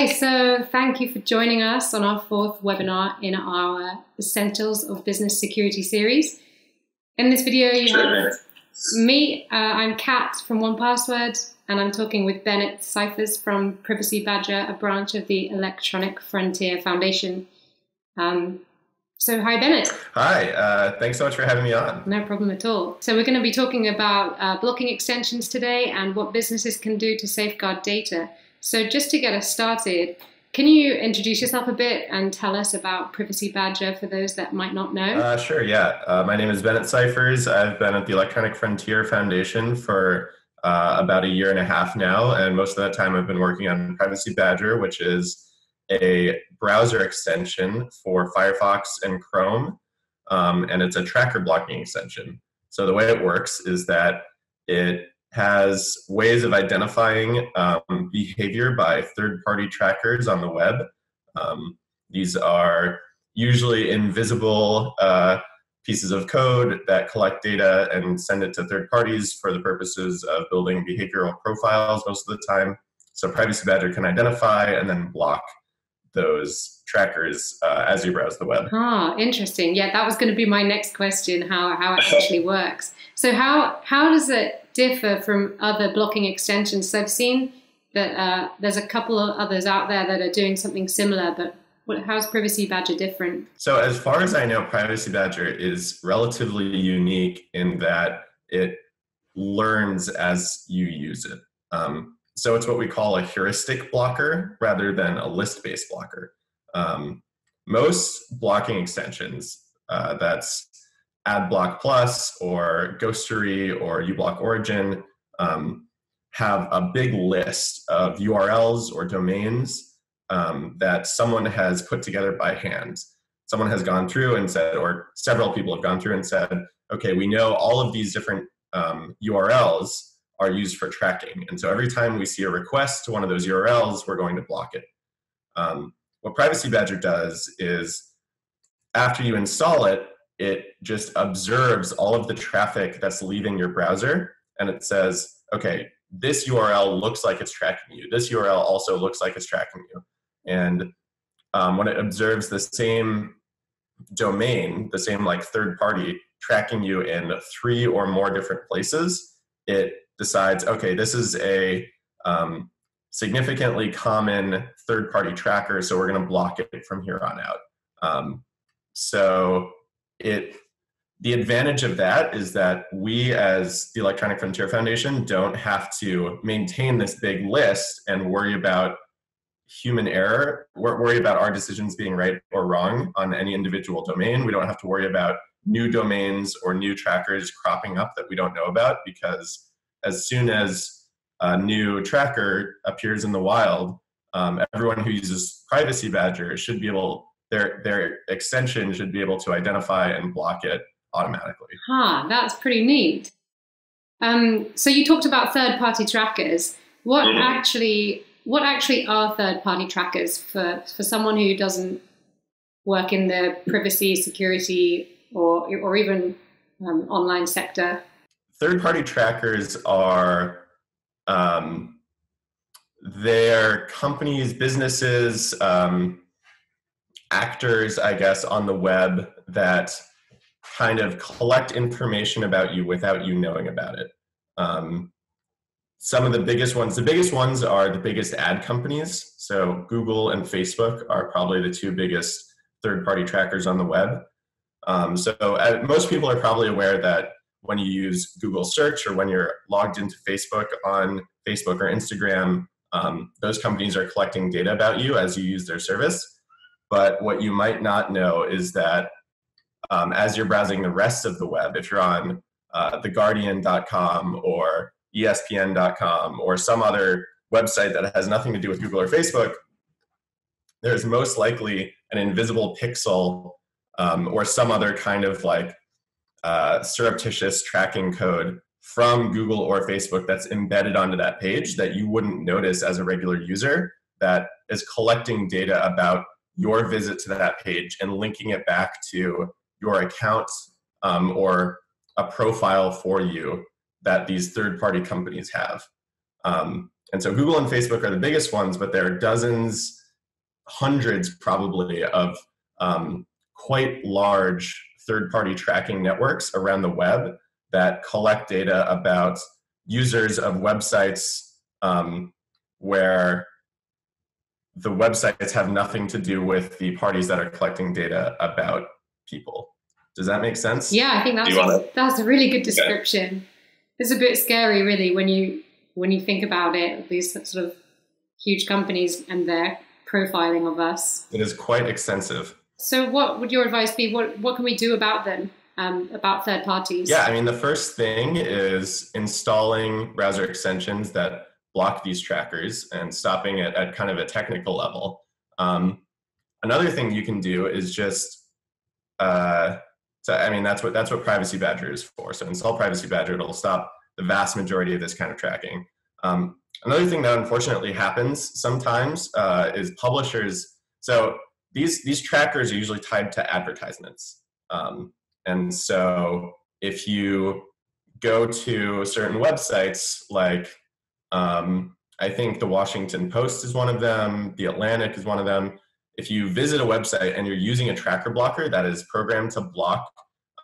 Okay, so thank you for joining us on our fourth webinar in our Essentials of Business Security series. In this video, you have me. Uh, I'm Kat from 1Password, and I'm talking with Bennett Cyphers from Privacy Badger, a branch of the Electronic Frontier Foundation. Um, so, hi, Bennett. Hi, uh, thanks so much for having me on. No problem at all. So, we're going to be talking about uh, blocking extensions today and what businesses can do to safeguard data. So, just to get us started, can you introduce yourself a bit and tell us about Privacy Badger for those that might not know? Uh, sure, yeah. Uh, my name is Bennett Cyphers. I've been at the Electronic Frontier Foundation for uh, about a year and a half now, and most of that time I've been working on Privacy Badger, which is a browser extension for Firefox and Chrome, um, and it's a tracker blocking extension. So the way it works is that it has ways of identifying um, behavior by third-party trackers on the web. Um, these are usually invisible uh, pieces of code that collect data and send it to third parties for the purposes of building behavioral profiles most of the time. So Privacy Badger can identify and then block those trackers uh, as you browse the web. Ah, interesting. Yeah, that was going to be my next question: how how it actually works. So how how does it differ from other blocking extensions? So I've seen that uh, there's a couple of others out there that are doing something similar, but how's Privacy Badger different? So as far as I know, Privacy Badger is relatively unique in that it learns as you use it. Um, so it's what we call a heuristic blocker rather than a list-based blocker. Um, most blocking extensions, uh, that's AdBlock Plus or Ghostery or uBlock Origin, um, have a big list of URLs or domains um, that someone has put together by hand. Someone has gone through and said, or several people have gone through and said, okay, we know all of these different um, URLs are used for tracking. And so every time we see a request to one of those URLs, we're going to block it. Um, what Privacy Badger does is after you install it, it just observes all of the traffic that's leaving your browser and it says, okay, this URL looks like it's tracking you. This URL also looks like it's tracking you. And um, when it observes the same domain, the same like third party tracking you in three or more different places, it decides, okay, this is a um, significantly common third party tracker, so we're going to block it from here on out. Um, so it the advantage of that is that we as the electronic frontier foundation don't have to maintain this big list and worry about human error worry about our decisions being right or wrong on any individual domain. We don't have to worry about new domains or new trackers cropping up that we don't know about because as soon as a new tracker appears in the wild um, everyone who uses privacy badger should be able their their extension should be able to identify and block it automatically. Huh, that's pretty neat. Um, so you talked about third-party trackers. What mm-hmm. actually what actually are third-party trackers for for someone who doesn't work in the privacy, security, or or even um, online sector? Third-party trackers are um, they're companies, businesses, um, actors, I guess, on the web that kind of collect information about you without you knowing about it. Um, some of the biggest ones, the biggest ones are the biggest ad companies. So Google and Facebook are probably the two biggest third party trackers on the web. Um, so uh, most people are probably aware that when you use Google search or when you're logged into Facebook on Facebook or Instagram, um, those companies are collecting data about you as you use their service. But what you might not know is that um, as you're browsing the rest of the web, if you're on uh, theguardian.com or espn.com or some other website that has nothing to do with Google or Facebook, there's most likely an invisible pixel um, or some other kind of like uh, surreptitious tracking code from Google or Facebook that's embedded onto that page that you wouldn't notice as a regular user that is collecting data about your visit to that page and linking it back to your account um, or a profile for you that these third party companies have. Um, and so Google and Facebook are the biggest ones, but there are dozens, hundreds probably of um, quite large third party tracking networks around the web that collect data about users of websites um, where the websites have nothing to do with the parties that are collecting data about people. Does that make sense? Yeah, I think that's a, that's a really good description. Okay. It's a bit scary, really, when you when you think about it. These sort of huge companies and their profiling of us. It is quite extensive. So, what would your advice be? What what can we do about them? Um, about third parties? Yeah, I mean, the first thing is installing browser extensions that block these trackers and stopping it at kind of a technical level. Um, another thing you can do is just, uh, so I mean, that's what that's what Privacy Badger is for. So install Privacy Badger; it'll stop the vast majority of this kind of tracking. Um, another thing that unfortunately happens sometimes uh, is publishers. So these these trackers are usually tied to advertisements, um, and so if you go to certain websites like um, I think the Washington Post is one of them, the Atlantic is one of them. If you visit a website and you're using a tracker blocker that is programmed to block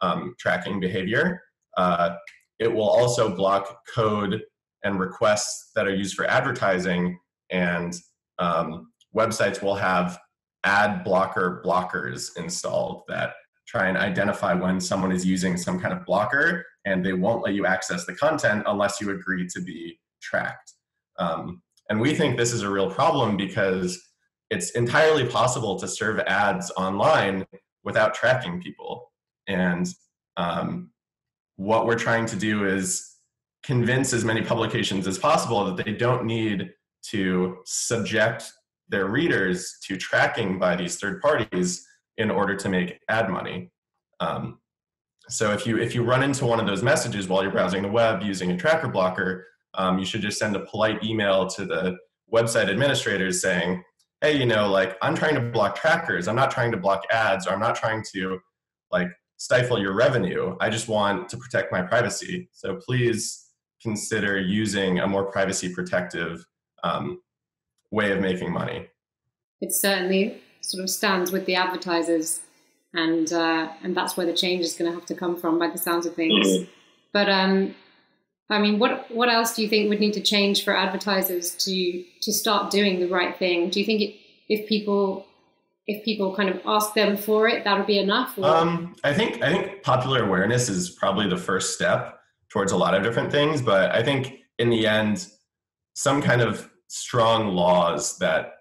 um, tracking behavior, uh, it will also block code and requests that are used for advertising, and um, websites will have ad blocker blockers installed that try and identify when someone is using some kind of blocker, and they won't let you access the content unless you agree to be tracked. Um, and we think this is a real problem because it's entirely possible to serve ads online without tracking people. And um, what we're trying to do is convince as many publications as possible that they don't need to subject their readers to tracking by these third parties in order to make ad money. Um, so if you if you run into one of those messages while you're browsing the web using a tracker blocker, um, you should just send a polite email to the website administrators saying, hey, you know, like I'm trying to block trackers. I'm not trying to block ads or I'm not trying to like stifle your revenue. I just want to protect my privacy. So please consider using a more privacy protective um, way of making money. It certainly sort of stands with the advertisers, and uh, and that's where the change is going to have to come from, by the sounds of things. Mm-hmm. But um, I mean, what what else do you think would need to change for advertisers to to start doing the right thing? Do you think it, if people if people kind of ask them for it, that would be enough? Um, I think I think popular awareness is probably the first step towards a lot of different things, but I think in the end, some kind of strong laws that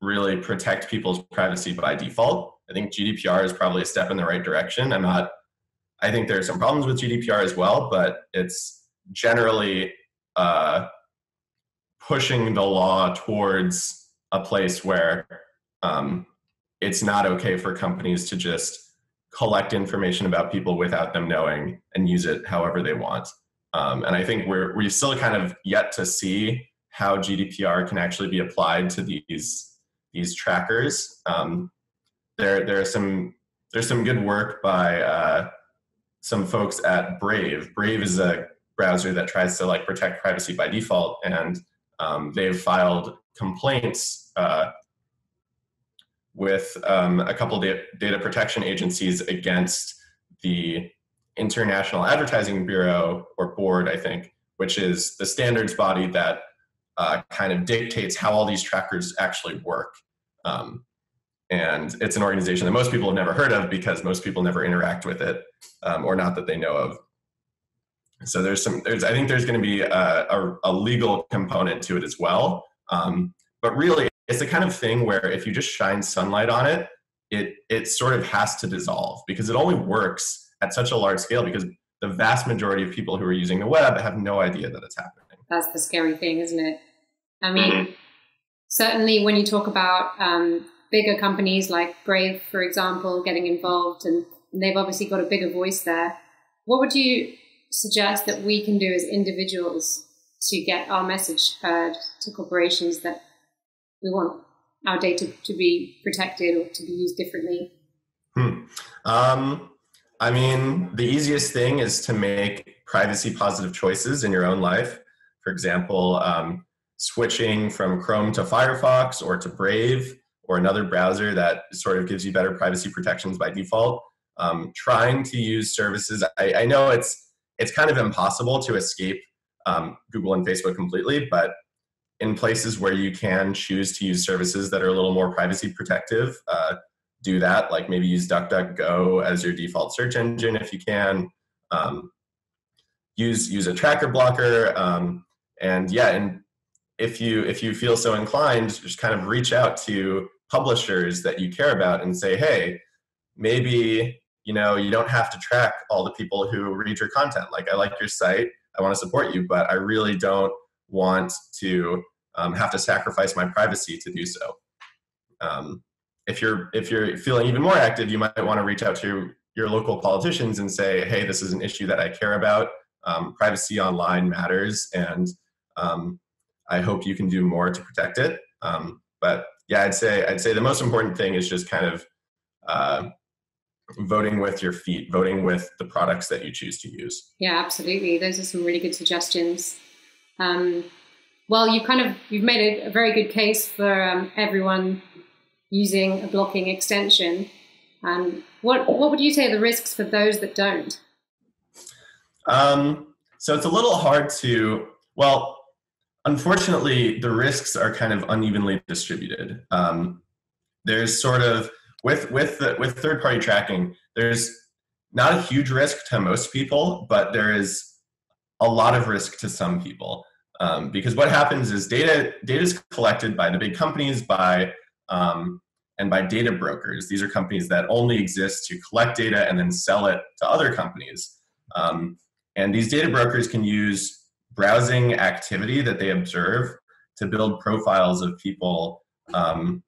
really protect people's privacy by default. I think GDPR is probably a step in the right direction. I'm not. I think there are some problems with GDPR as well, but it's generally uh, pushing the law towards a place where um, it's not okay for companies to just collect information about people without them knowing and use it however they want. Um, and I think we're we still kind of yet to see how GDPR can actually be applied to these these trackers. Um, there there are some there's some good work by uh, some folks at Brave. Brave is a browser that tries to like protect privacy by default, and um, they've filed complaints uh, with um, a couple da- data protection agencies against the International Advertising Bureau or Board, I think, which is the standards body that uh, kind of dictates how all these trackers actually work. Um, and it's an organization that most people have never heard of because most people never interact with it, um, or not that they know of. So there's some, there's, I think there's going to be a, a, a, legal component to it as well. Um, but really, it's the kind of thing where if you just shine sunlight on it, it it sort of has to dissolve because it only works at such a large scale because the vast majority of people who are using the web have no idea that it's happening. That's the scary thing, isn't it? I mean, mm-hmm. certainly when you talk about um, bigger companies like Brave, for example, getting involved, and they've obviously got a bigger voice there. What would you suggest that we can do as individuals to get our message heard to corporations that we want our data to be protected or to be used differently? Hmm. Um, I mean, the easiest thing is to make privacy positive choices in your own life. For example, um, switching from Chrome to Firefox or to Brave or another browser that sort of gives you better privacy protections by default. Um, trying to use services, I, I, know it's it's kind of impossible to escape um, Google and Facebook completely, but in places where you can choose to use services that are a little more privacy protective, uh, do that. Like maybe use DuckDuckGo as your default search engine if you can. Um, use use a tracker blocker, um, and yeah, and if you if you feel so inclined, just kind of reach out to publishers that you care about and say, hey, maybe you know you don't have to track all the people who read your content. Like I like your site, I want to support you, but I really don't want to um, have to sacrifice my privacy to do so. Um, if you're if you're feeling even more active, you might want to reach out to your local politicians and say, "Hey, this is an issue that I care about. Um, privacy online matters, and um, I hope you can do more to protect it." Um, but yeah, I'd say I'd say the most important thing is just kind of uh, voting with your feet, voting with the products that you choose to use. Yeah, absolutely. Those are some really good suggestions. Um, well, you've kind of you've made a, a very good case for um, everyone using a blocking extension. Um, what what would you say are the risks for those that don't? Um, so it's a little hard to well. Unfortunately, the risks are kind of unevenly distributed. Um, there's sort of with with the, with third party tracking. There's not a huge risk to most people, but there is a lot of risk to some people. Um, because what happens is data data is collected by the big companies, by um, and by data brokers. These are companies that only exist to collect data and then sell it to other companies. Um, and these data brokers can use browsing activity that they observe to build profiles of people. Um,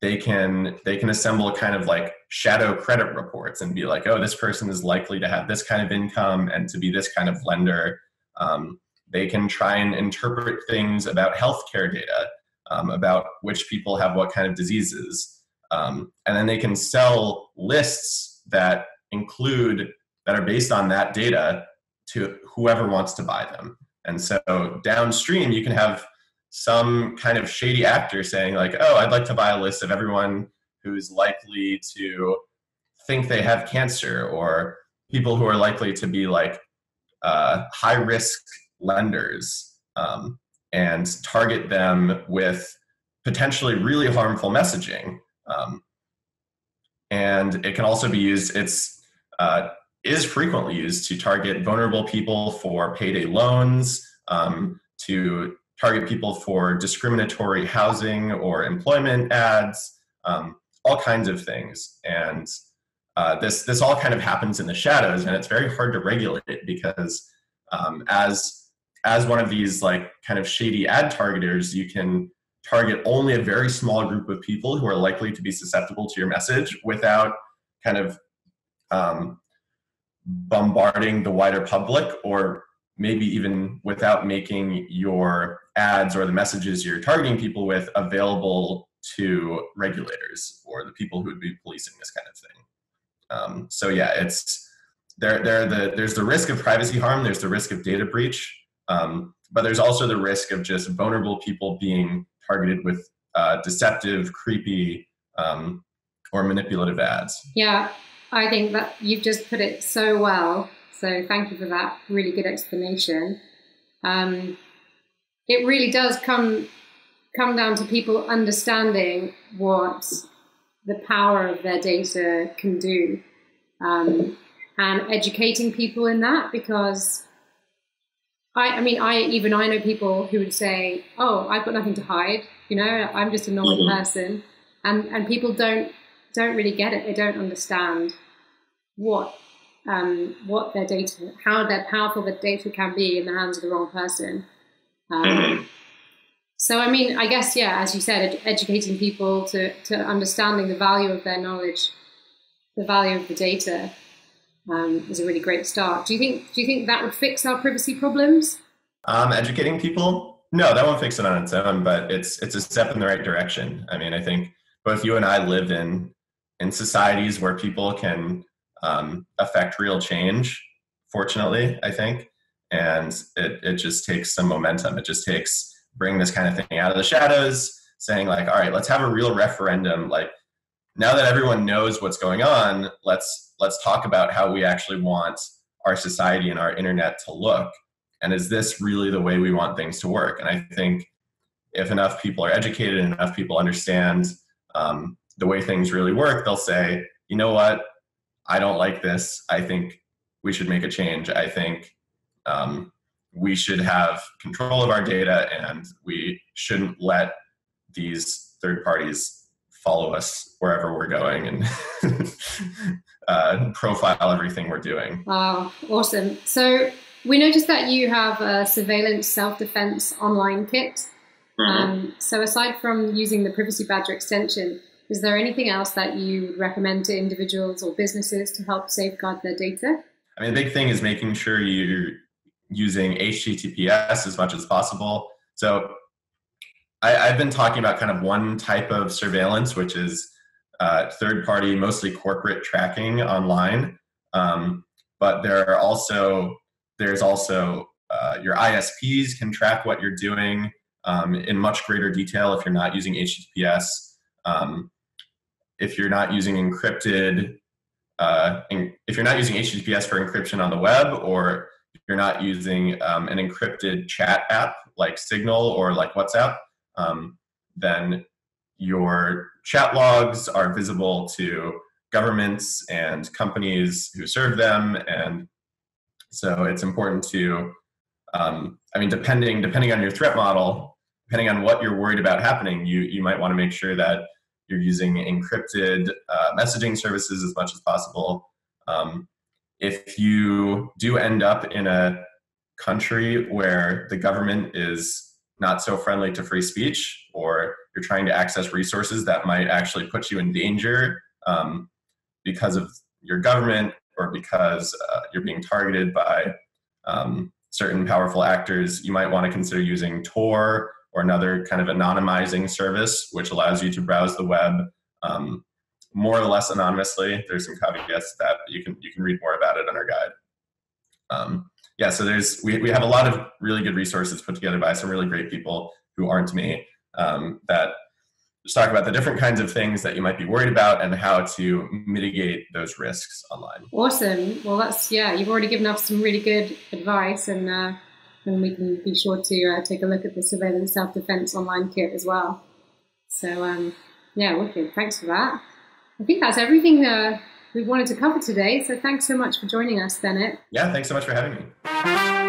they can they can assemble kind of like shadow credit reports and be like, oh, this person is likely to have this kind of income and to be this kind of lender. Um, they can try and interpret things about healthcare data, um, about which people have what kind of diseases. Um, and then they can sell lists that include, that are based on that data to whoever wants to buy them. And so downstream, you can have some kind of shady actor saying, like, oh, I'd like to buy a list of everyone who's likely to think they have cancer or people who are likely to be like uh, high risk lenders um, and target them with potentially really harmful messaging. Um, and it can also be used, it's uh, is frequently used to target vulnerable people for payday loans, um, to target people for discriminatory housing or employment ads, um, all kinds of things. And uh, this this all kind of happens in the shadows, and it's very hard to regulate it because um, as as one of these like kind of shady ad targeters, you can target only a very small group of people who are likely to be susceptible to your message without kind of um, bombarding the wider public or maybe even without making your ads or the messages you're targeting people with available to regulators or the people who would be policing this kind of thing. Um, so yeah, it's there. There the there's the risk of privacy harm. There's the risk of data breach, um, but there's also the risk of just vulnerable people being targeted with uh, deceptive, creepy, um, or manipulative ads. Yeah, I think that you've just put it so well. So thank you for that really good explanation. Um, it really does come come down to people understanding what the power of their data can do, um, and educating people in that because I, I mean, I even I know people who would say, "Oh, I've got nothing to hide. You know, I'm just a normal mm-hmm. person," and and people don't don't really get it. They don't understand what um, what their data, how their powerful the data can be in the hands of the wrong person. Um, mm-hmm. So, I mean, I guess, yeah, as you said, ed- educating people to, to understanding the value of their knowledge, the value of the data, um, is a really great start. Do you think do you think that would fix our privacy problems? Um, educating people? No, that won't fix it on its own, but it's it's a step in the right direction. I mean, I think both you and I live in in societies where people can um, affect real change. Fortunately, I think, and it, it just takes some momentum. It just takes bring this kind of thing out of the shadows, saying like, all right, let's have a real referendum. Like now that everyone knows what's going on, let's let's talk about how we actually want our society and our internet to look. And is this really the way we want things to work? And I think if enough people are educated and enough people understand um, the way things really work, they'll say, you know what, I don't like this. I think we should make a change. I think um, we should have control of our data and we shouldn't let these third parties follow us wherever we're going and uh, profile everything we're doing. Wow, awesome. So we noticed that you have a surveillance self-defense online kit. Mm-hmm. Um, so aside from using the Privacy Badger extension, is there anything else that you recommend to individuals or businesses to help safeguard their data? I mean, the big thing is making sure you're using HTTPS as much as possible. So I, have been talking about kind of one type of surveillance, which is uh, third party, mostly corporate tracking online. Um, but there are also there's also uh, your ISPs can track what you're doing um, in much greater detail if you're not using HTTPS. Um, if you're not using encrypted, uh, if you're not using HTTPS for encryption on the web, or you're not using um, an encrypted chat app like Signal or like WhatsApp, um, then your chat logs are visible to governments and companies who serve them and so it's important to um, i mean depending depending on your threat model depending on what you're worried about happening you you might want to make sure that you're using encrypted uh, messaging services as much as possible. Um, if you do end up in a country where the government is not so friendly to free speech, or you're trying to access resources that might actually put you in danger um, because of your government or because uh, you're being targeted by um, certain powerful actors, you might want to consider using Tor or another kind of anonymizing service, which allows you to browse the web um, more or less anonymously. There's some caveats to that you can you can read more about it in our guide. Um, yeah, so there's we, we have a lot of really good resources put together by some really great people who aren't me um, that just talk about the different kinds of things that you might be worried about and how to mitigate those risks online. Awesome. Well, that's yeah. You've already given us some really good advice, and uh, and we can be sure to uh, take a look at the surveillance self defense online kit as well. So um, yeah, wicked. Thanks for that. I think that's everything. Uh, we wanted to cover today. So thanks so much for joining us, Bennett. Yeah, thanks so much for having me.